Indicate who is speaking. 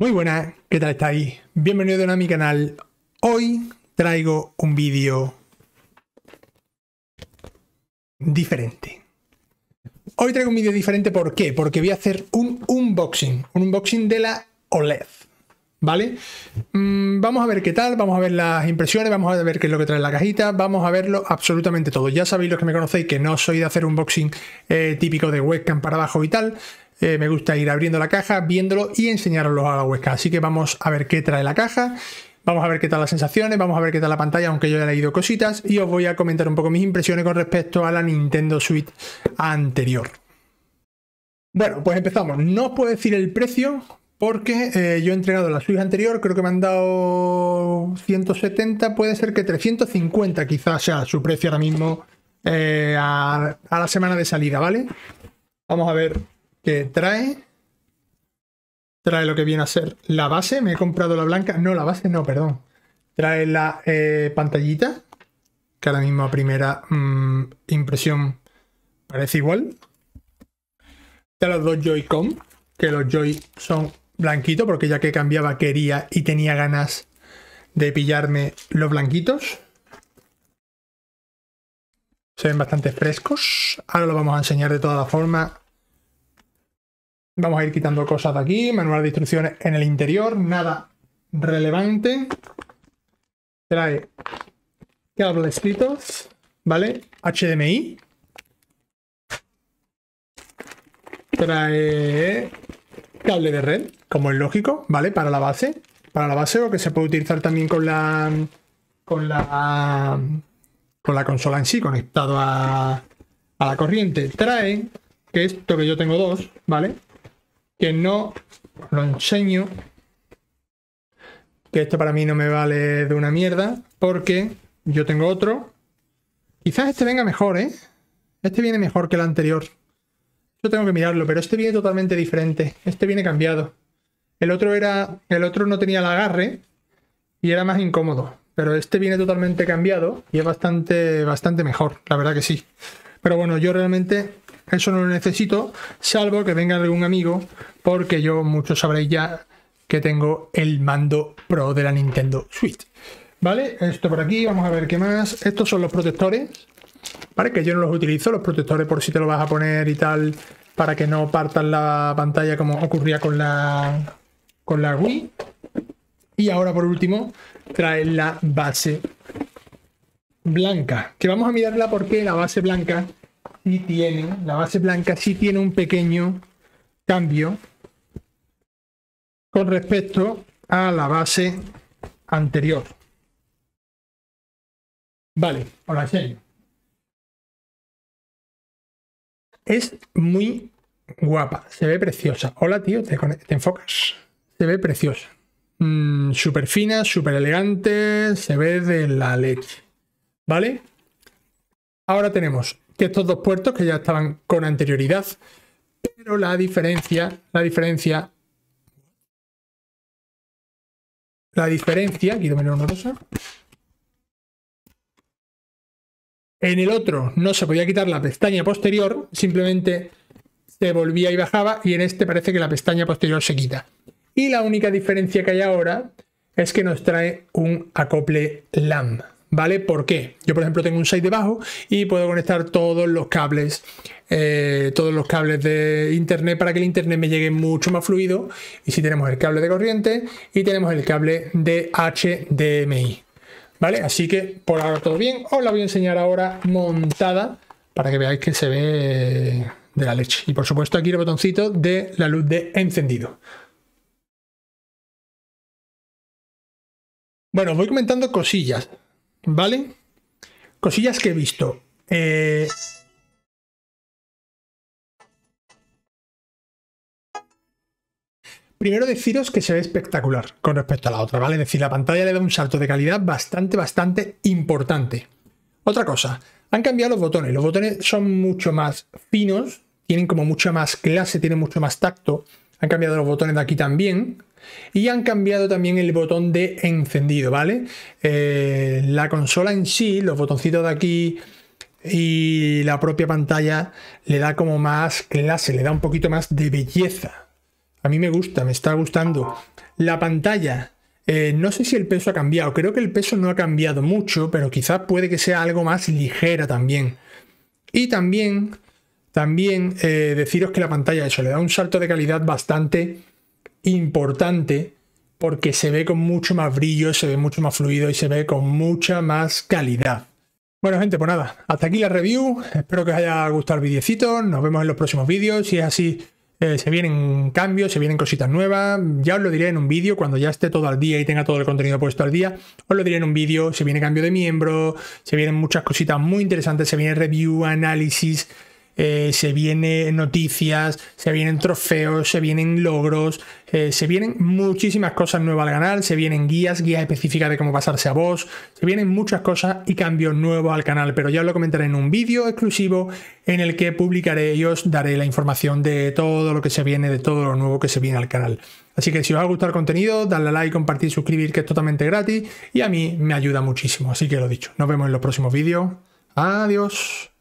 Speaker 1: Muy buenas, ¿qué tal estáis? Bienvenido a mi canal. Hoy traigo un vídeo diferente. Hoy traigo un vídeo diferente, ¿por qué? Porque voy a hacer un unboxing, un unboxing de la OLED. ¿Vale? Mm, vamos a ver qué tal, vamos a ver las impresiones, vamos a ver qué es lo que trae la cajita, vamos a verlo absolutamente todo. Ya sabéis los que me conocéis que no soy de hacer un unboxing eh, típico de webcam para abajo y tal. Eh, me gusta ir abriendo la caja, viéndolo y enseñaroslo a la webcam. Así que vamos a ver qué trae la caja. Vamos a ver qué tal las sensaciones, vamos a ver qué tal la pantalla, aunque yo ya he leído cositas, y os voy a comentar un poco mis impresiones con respecto a la Nintendo Switch anterior. Bueno, pues empezamos. No os puedo decir el precio, porque eh, yo he entregado la Switch anterior, creo que me han dado 170, puede ser que 350 quizás sea su precio ahora mismo eh, a, la semana de salida, ¿vale? Vamos a ver qué trae. Trae lo que viene a ser la base, me he comprado la blanca, no, la base no, perdón. Trae la eh, pantallita, que ahora mismo a primera mmm, impresión parece igual. Trae los dos Joy-Con, que los Joy son blanquito, porque ya que cambiaba quería y tenía ganas de pillarme los blanquitos. Se ven bastante frescos. Ahora lo vamos a enseñar de todas las formas. Vamos a ir quitando cosas de aquí. Manual de instrucciones en el interior. Nada relevante. Trae cable escritos. ¿Vale? HDMI. Trae cable de red, como es lógico, ¿vale? Para la base. Para la base o que se puede utilizar también con la. con la. con la consola en sí, conectado a, a la corriente. Trae, que esto que yo tengo dos, ¿vale? Que no lo enseño. Que esto para mí no me vale de una mierda. Porque yo tengo otro. Quizás este venga mejor, ¿eh? Este viene mejor que el anterior. Yo tengo que mirarlo, pero este viene totalmente diferente. Este viene cambiado. El otro era. El otro no tenía el agarre y era más incómodo. Pero este viene totalmente cambiado y es bastante, bastante mejor, la verdad que sí. Pero bueno, yo realmente eso no lo necesito, salvo que venga algún amigo, porque yo muchos sabréis ya que tengo el mando Pro de la Nintendo Switch. ¿Vale? Esto por aquí, vamos a ver qué más. Estos son los protectores. ¿vale? Que yo no los utilizo, los protectores por si te lo vas a poner y tal, para que no partan la pantalla como ocurría con la, con la Wii. Y ahora por último trae la base blanca, que vamos a mirarla porque la base blanca sí tiene, la base blanca sí tiene un pequeño cambio con respecto a la base anterior. Vale, hola, serio. Es muy guapa, se ve preciosa. Hola, tío, te, te enfocas. Se ve preciosa. Mm, súper fina, súper elegante, se ve de la leche. ¿Vale? Ahora tenemos que estos dos puertos que ya estaban con anterioridad, pero la diferencia, la diferencia, la diferencia, aquí domino una cosa, En el otro no se podía quitar la pestaña posterior, simplemente se volvía y bajaba y en este parece que la pestaña posterior se quita. Y la única diferencia que hay ahora es que nos trae un acople LAN. ¿Vale? ¿Por qué? Yo, por ejemplo, tengo un 6 debajo y puedo conectar todos los cables, eh, todos los cables de internet para que el internet me llegue mucho más fluido. Y si tenemos el cable de corriente y tenemos el cable de HDMI. ¿Vale? Así que por ahora todo bien. Os la voy a enseñar ahora montada para que veáis que se ve de la leche. Y por supuesto aquí el botoncito de la luz de encendido. Bueno, voy comentando cosillas, ¿vale? Cosillas que he visto. Eh... Primero deciros que se ve espectacular con respecto a la otra, ¿vale? Es decir, la pantalla le da un salto de calidad bastante, bastante importante. Otra cosa, han cambiado los botones. Los botones son mucho más finos, tienen como mucha más clase, tienen mucho más tacto. Han cambiado los botones de aquí también. Y han cambiado también el botón de encendido, ¿vale? Eh, la consola en sí, los botoncitos de aquí y la propia pantalla le da como más clase, le da un poquito más de belleza. A mí me gusta, me está gustando La pantalla, eh, no sé si el peso ha cambiado, creo que el peso no ha cambiado mucho, pero quizás puede que sea algo más ligera también. Y también, también eh, deciros que la pantalla, eso, le da un salto de calidad bastante importante porque se ve con mucho más brillo, se ve mucho más fluido y se ve con mucha más calidad. Bueno, gente, pues nada, hasta aquí la review. Espero que os haya gustado el videocito. Nos vemos en los próximos vídeos. Si es así, eh, se vienen cambios, se vienen cositas nuevas. Ya os lo diré en un vídeo cuando ya esté todo al día y tenga todo el contenido puesto al día. Os lo diré en un vídeo. Se viene cambio de miembro, se vienen muchas cositas muy interesantes. Se viene review, análisis. Eh, se vienen noticias, se vienen trofeos, se vienen logros, eh, se vienen muchísimas cosas nuevas al canal, se vienen guías, guías específicas de cómo pasarse a vos, se vienen muchas cosas y cambios nuevos al canal, pero ya os lo comentaré en un vídeo exclusivo en el que publicaré y os daré la información de todo lo que se viene, de todo lo nuevo que se viene al canal. Así que si os ha gustado el contenido, dadle a like, compartir, suscribir, que es totalmente gratis y a mí me ayuda muchísimo. Así que lo dicho, nos vemos en los próximos vídeos. Adiós.